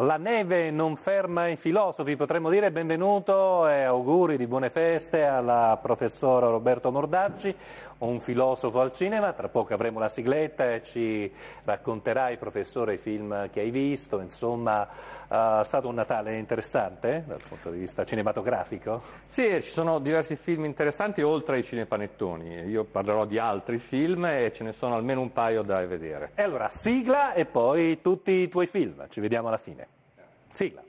La neve non ferma i filosofi, potremmo dire benvenuto e auguri di buone feste alla professora Roberto Mordacci, un filosofo al cinema, tra poco avremo la sigletta e ci racconterai, professore, i film che hai visto, insomma uh, è stato un Natale interessante eh, dal punto di vista cinematografico? Sì, ci sono diversi film interessanti oltre ai cinepanettoni, io parlerò di altri film e ce ne sono almeno un paio da vedere. E allora sigla e poi tutti i tuoi film, ci vediamo alla fine. Sigla.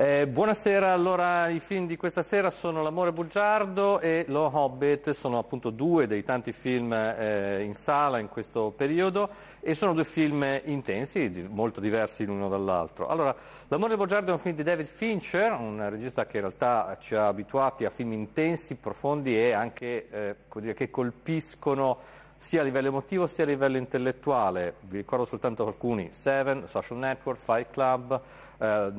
Eh, buonasera, allora i film di questa sera sono L'amore bugiardo e Lo Hobbit, sono appunto due dei tanti film eh, in sala in questo periodo e sono due film intensi, molto diversi l'uno dall'altro. Allora, L'amore bugiardo è un film di David Fincher, un regista che in realtà ci ha abituati a film intensi, profondi e anche eh, dire, che colpiscono sia a livello emotivo sia a livello intellettuale. Vi ricordo soltanto alcuni: Seven, Social Network, Fight Club, eh,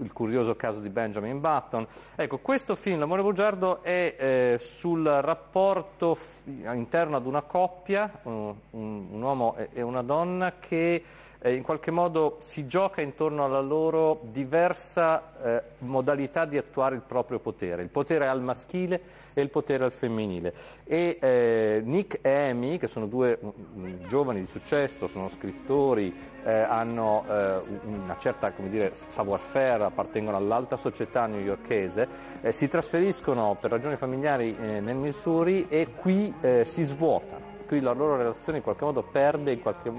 il curioso caso di Benjamin Button. Ecco, questo film, L'amore bugiardo, è eh, sul rapporto f- interno ad una coppia, un, un, uomo e, e una donna, che eh, in qualche modo si gioca intorno alla loro diversa eh, modalità di attuare il proprio potere, il potere al maschile e il potere al femminile. E eh, Nick e Amy, che sono due um, giovani di successo, sono scrittori, eh, hanno eh, una certa dire, savoir-faire, appartengono all'alta società newyorkese, eh, si trasferiscono per ragioni familiari nel Missouri e qui si svuotano cui la loro relazione in qualche modo perde qualche,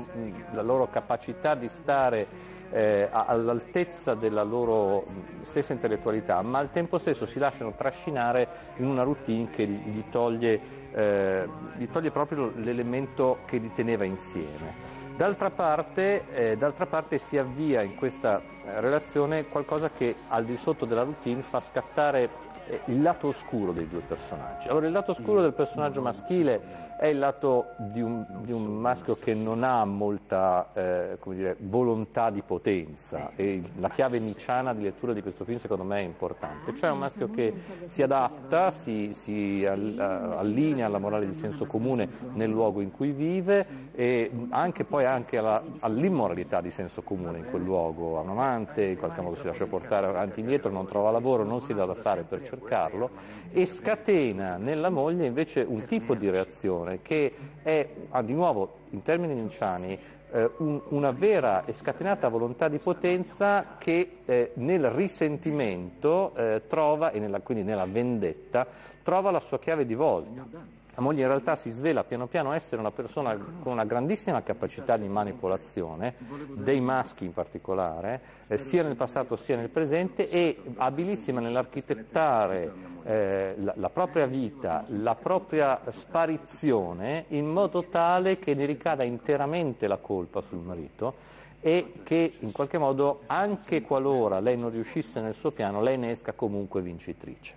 la loro capacità di stare eh, all'altezza della loro stessa intellettualità, ma al tempo stesso si lasciano trascinare in una routine che gli toglie, eh, gli toglie proprio l'elemento che li teneva insieme. D'altra parte, eh, d'altra parte, si avvia in questa relazione qualcosa che al di sotto della routine fa scattare il lato oscuro dei due personaggi. Allora, il lato oscuro del personaggio maschile è il lato di un, di un maschio che non ha molta eh, dire, volontà di potenza. E la chiave nicciana di lettura di questo film secondo me è importante, cioè un maschio che si adatta, si, si allinea alla morale di senso comune nel luogo in cui vive e anche poi anche alla, all'immoralità di senso comune in quel luogo, ha un amante, in qualche modo si lascia portare avanti e indietro, non trova lavoro, non si dà da fare per cercarlo e scatena nella moglie invece un tipo di reazione che è, ah, di nuovo, in termini nicciani, eh, un, una vera e scatenata volontà di potenza che eh, nel risentimento eh, trova, e nella, quindi nella vendetta, trova la sua chiave di volta. La moglie in realtà si svela piano piano essere una persona con una grandissima capacità di manipolazione, dei maschi in particolare, eh, sia nel passato sia nel presente, e abilissima nell'architettare eh, la, la, propria vita, la propria sparizione, in modo tale che ne ricada interamente la colpa sul marito e che in qualche modo, anche qualora lei non riuscisse nel suo piano, lei ne esca comunque vincitrice.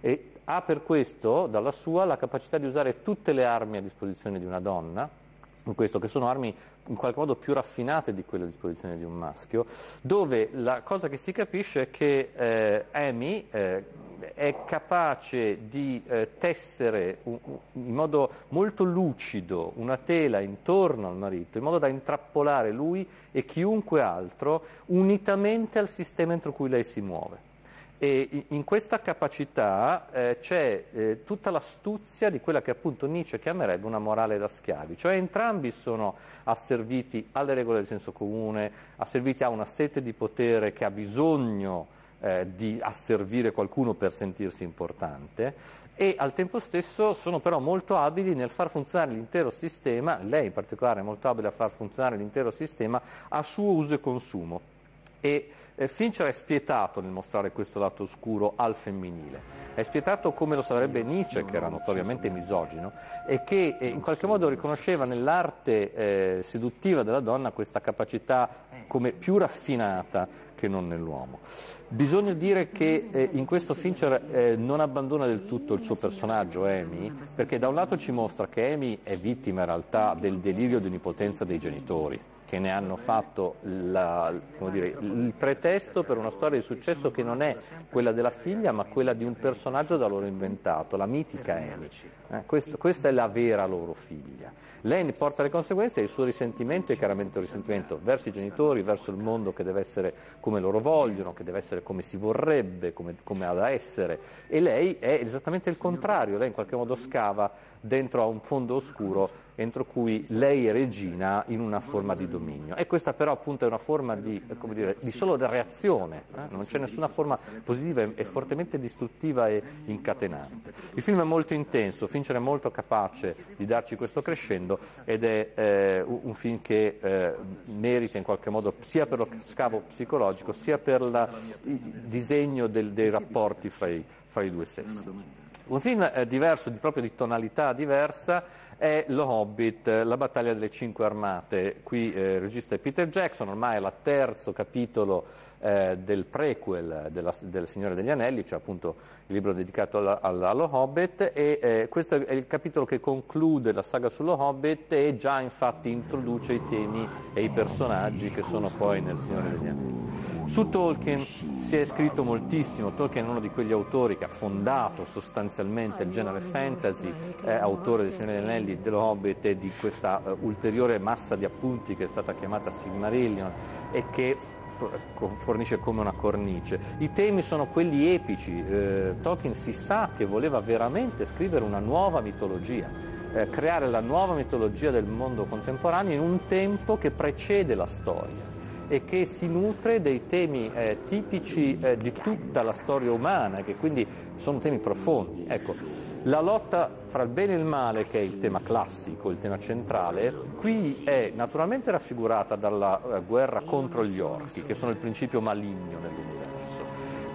E ha per questo, dalla sua, la capacità di usare tutte le armi a disposizione di una donna, in questo, che sono armi in qualche modo più raffinate di quelle a disposizione di un maschio, dove la cosa che si capisce è che eh, Amy eh, è capace di eh, tessere un, in modo molto lucido una tela intorno al marito, in modo da intrappolare lui e chiunque altro unitamente al sistema entro cui lei si muove. E in questa capacità eh, c'è eh, tutta l'astuzia di quella che appunto Nietzsche chiamerebbe una morale da schiavi, cioè entrambi sono asserviti alle regole del senso comune, asserviti a una sete di potere che ha bisogno eh, di asservire qualcuno per sentirsi importante e al tempo stesso sono però molto abili nel far funzionare l'intero sistema, lei in particolare è molto abile a far funzionare l'intero sistema a suo uso e consumo. E eh, Fincher è spietato nel mostrare questo lato oscuro al femminile. È spietato come lo sarebbe Nietzsche, che era notoriamente misogino, e che eh, in qualche modo riconosceva nell'arte eh, seduttiva della donna questa capacità come più raffinata che non nell'uomo. Bisogna dire che eh, in questo Fincher eh, non abbandona del tutto il suo personaggio, Amy, perché da un lato ci mostra che Amy è vittima in realtà del delirio di onnipotenza dei genitori che ne hanno fatto la, dire, il pretesto per una storia di successo che non è quella della figlia, ma quella di un personaggio da loro inventato, la mitica Annie. Eh, questo, questa è la vera loro figlia. Lei ne porta le conseguenze e il suo risentimento è chiaramente un risentimento verso i genitori, verso il mondo che deve essere come loro vogliono, che deve essere come si vorrebbe, come, come ha da essere. E lei è esattamente il contrario, lei in qualche modo scava dentro a un fondo oscuro entro cui lei è regina in una forma di dominio. E questa però appunto è una forma di, dire, di solo reazione, eh? non c'è nessuna forma positiva, è fortemente distruttiva e incatenante. Il film è molto intenso, Fincher è molto capace di darci questo crescendo ed è eh, un film che eh, merita in qualche modo sia per lo scavo psicologico sia per la, il disegno del, dei rapporti fra i, fra i due sessi. Un film eh, diverso, di, proprio di tonalità diversa, è Lo Hobbit, La battaglia delle cinque armate. Qui eh, il regista è Peter Jackson, ormai è il terzo capitolo eh, del prequel della, del Signore degli Anelli, cioè appunto il libro dedicato allo Hobbit, e eh, questo è il capitolo che conclude la saga sullo Hobbit e già infatti introduce i temi e i personaggi che sono poi nel Signore degli Anelli. Su Tolkien si è scritto moltissimo, Tolkien è uno di quegli autori che ha fondato sostanzialmente il genere fantasy, è autore del Signore degli Anelli, dello Hobbit e di questa uh, ulteriore massa di appunti che è stata chiamata Silmarillion e che fornisce come una cornice. I temi sono quelli epici, eh, Tolkien si sa che voleva veramente scrivere una nuova mitologia, eh, creare la nuova mitologia del mondo contemporaneo in un tempo che precede la storia e che si nutre dei temi eh, tipici eh, di tutta la storia umana, che quindi sono temi profondi. Ecco, la lotta fra il bene e il male, che è il tema classico, il tema centrale, qui è naturalmente raffigurata dalla uh, guerra contro gli orchi, che sono il principio maligno nell'universo.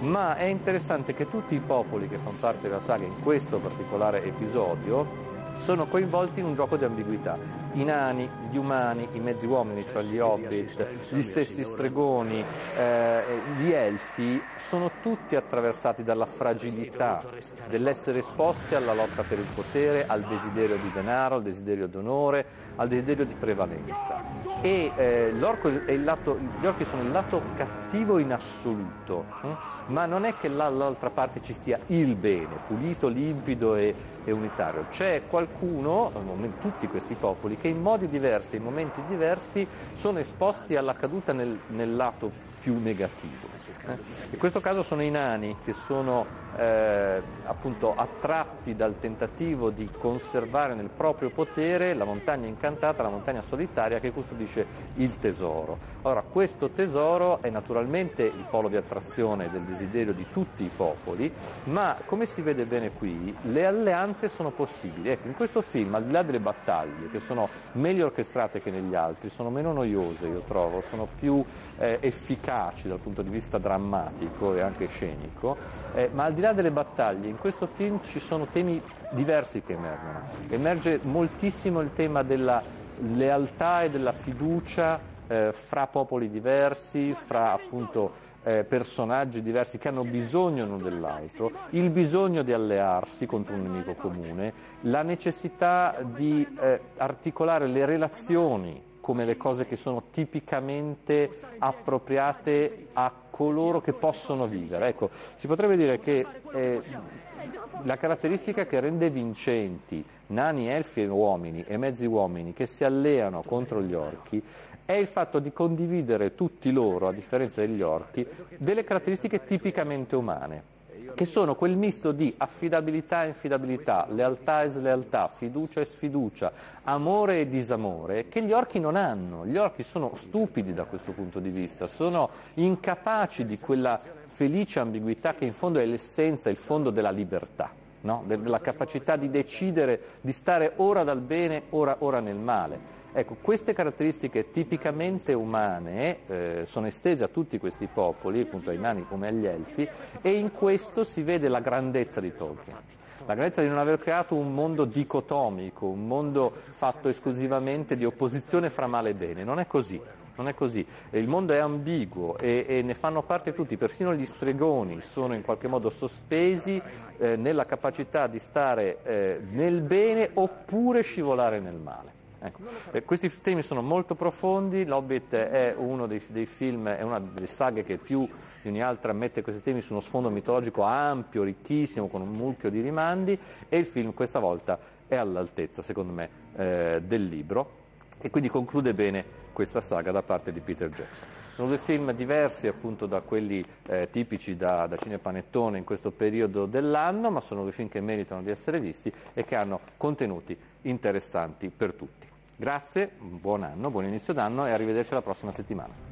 Ma è interessante che tutti i popoli che fanno parte della saga in questo particolare episodio sono coinvolti in un gioco di ambiguità i nani, gli umani, i mezzi uomini, cioè gli hobbit, gli stessi stregoni, eh, gli elfi, sono tutti attraversati dalla fragilità dell'essere esposti alla lotta per il potere, al desiderio di denaro, al desiderio d'onore, al desiderio di prevalenza. E eh, lato, gli orchi sono il lato cattivo in assoluto, eh? ma non è che dall'altra parte ci stia il bene, pulito, limpido e, e unitario. C'è qualcuno, tutti questi popoli, che in modi diversi, in momenti diversi, sono esposti alla caduta nel, nel lato più negativo. Eh? In questo caso sono i nani che sono eh, appunto attratti dal tentativo di conservare nel proprio potere la montagna incantata, la montagna solitaria che custodisce il tesoro. Ora, questo tesoro è naturalmente il polo di attrazione del desiderio di tutti i popoli, ma come si vede bene qui, le alleanze sono possibili. Ecco, in questo film, al di là delle battaglie, che sono meglio orchestrate che negli altri, sono meno noiose, io trovo, sono più eh, efficaci dal punto di vista drammatico e anche scenico, eh, ma al di là là delle battaglie, in questo film ci sono temi diversi che emergono. Emerge moltissimo il tema della lealtà e della fiducia eh, fra popoli diversi, fra appunto eh, personaggi diversi che hanno bisogno l'uno dell'altro, il bisogno di allearsi contro un nemico comune, la necessità di eh, articolare le relazioni come le cose che sono tipicamente appropriate a coloro che possono vivere. Ecco, si potrebbe dire che eh, la caratteristica che rende vincenti nani, elfi e uomini e mezzi uomini che si alleano contro gli orchi è il fatto di condividere tutti loro, a differenza degli orchi, delle caratteristiche tipicamente umane che sono quel misto di affidabilità e infidabilità, lealtà e slealtà, fiducia e sfiducia, amore e disamore, che gli orchi non hanno. Gli orchi sono stupidi da questo punto di vista, sono incapaci di quella felice ambiguità che in fondo è l'essenza, il fondo della libertà. No? della capacità di decidere di stare ora dal bene, ora, ora nel male. Ecco, queste caratteristiche tipicamente umane eh, sono estese a tutti questi popoli, appunto ai nani come agli elfi, e in questo si vede la grandezza di Tolkien. La grandezza di non aver creato un mondo dicotomico, un mondo fatto esclusivamente di opposizione fra male e bene. Non è così. Non è così. Il mondo è ambiguo e, e, ne fanno parte tutti, persino gli stregoni sono in qualche modo sospesi eh, nella capacità di stare eh, nel bene oppure scivolare nel male. Ecco. Eh, questi temi sono molto profondi, L'Hobbit è uno dei, dei, film, è una delle saghe che più di ogni altra mette questi temi su uno sfondo mitologico ampio, ricchissimo, con un mucchio di rimandi e il film questa volta è all'altezza, secondo me, eh, del libro e quindi conclude bene questa saga da parte di Peter Jackson. Sono due film diversi appunto da quelli eh, tipici da, da cinepanettone in questo periodo dell'anno, ma sono due film che meritano di essere visti e che hanno contenuti interessanti per tutti. Grazie, buon anno, buon inizio d'anno e arrivederci la prossima settimana.